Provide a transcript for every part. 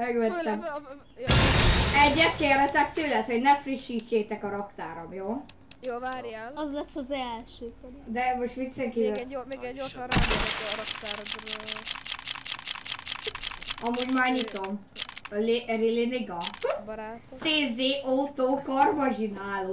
Megvettem. Egyet kérhetek tőled, hogy ne frissítsétek a raktáram, jó? Jó, várjál. Az lesz az első. De most viccen Még kívül. egy, gyors, még egy gyorsan rámérek a raktárodról. Amúgy már nyitom. A lé- Really nigga. Barátom. CZ Auto Karmazsináló.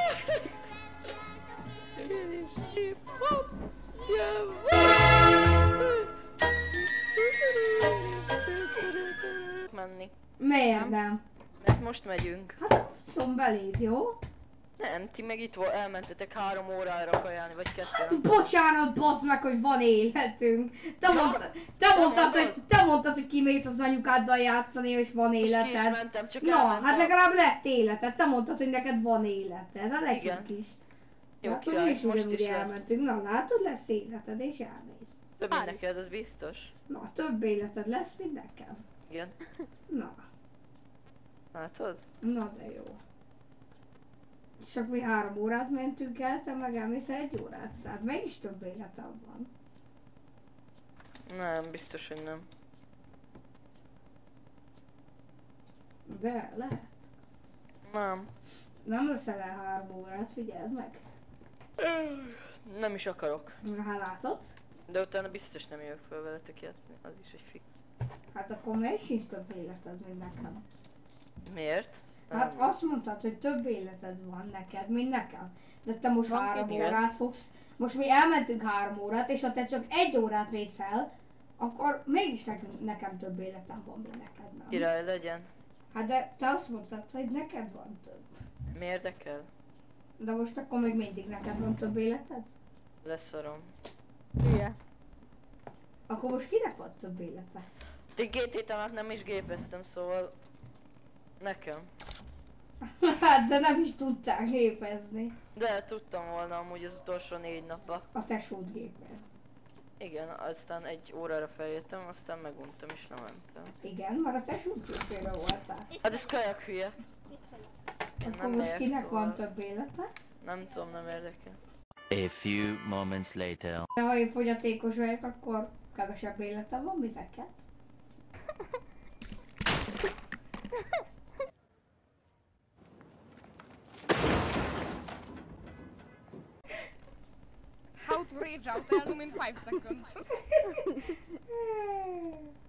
Miért nem? Mert most megyünk. Hát szom beléd, jó? Nem, ti meg itt elmentetek három órára kajálni, vagy kettő. Bocsánat, bassz meg, hogy van életünk. Te, Ja, mondtad, te, te mondtad, mondtad? hogy, te mondtad, hogy kimész az anyukáddal játszani, és van Most ki is életed. mentem, csak Na, elmentem. hát legalább lett életed. Te mondtad, hogy neked van életed. Hát nekünk Igen. is. Jó hát, hogy király, is most is lesz. elmentünk. Na, látod, lesz életed, és elmész. Több mint neked, az biztos. Na, több életed lesz, mint nekem. Igen. Na, Látod? na de jó. Csak mi három órát mentünk el, te meg elmész egy órát. Tehát mégis több életed van. Nem, biztos, hogy nem. De lehet. Nem. Nem leszel el három órát, figyeld meg. Nem is akarok. Hát látod? De utána biztos nem jövök fel veletek játszani, az is egy fix. Hát akkor még sincs több életed, mint nekem. Miért? Hát Nem. azt mondtad, hogy több életed van neked, mint nekem. De te most Van, három igen. órát fogsz. Most mi elmentünk három órát, és ha te csak egy órát mész el, akkor mégis nekünk, nekem több életem van, mint neked, nem? Király legyen. Hát de te azt mondtad, hogy neked van több. Mi érdekel? De most akkor még mindig neked van több életed? Leszarom. Hülye. Akkor most kinek van több élete? Ti két át nem is gépeztem, szóval... Nekem. Hát, de nem is tudták gépezni De tudtam volna amúgy az utolsó négy napba. a tesód gépel. Igen, aztán egy órára feljöttem, aztán meguntam és nem mentem. Igen, mert a tesód gépébe voltál. Hát ez kajak hülye. Én Akkor nem most kinek szóval van több élete? Nem tudom, nem érdekel. A few moments later. De ha én fogyatékos vagyok, akkor kevesebb életem van, mint neked. don't rage out, I am in 5 seconds.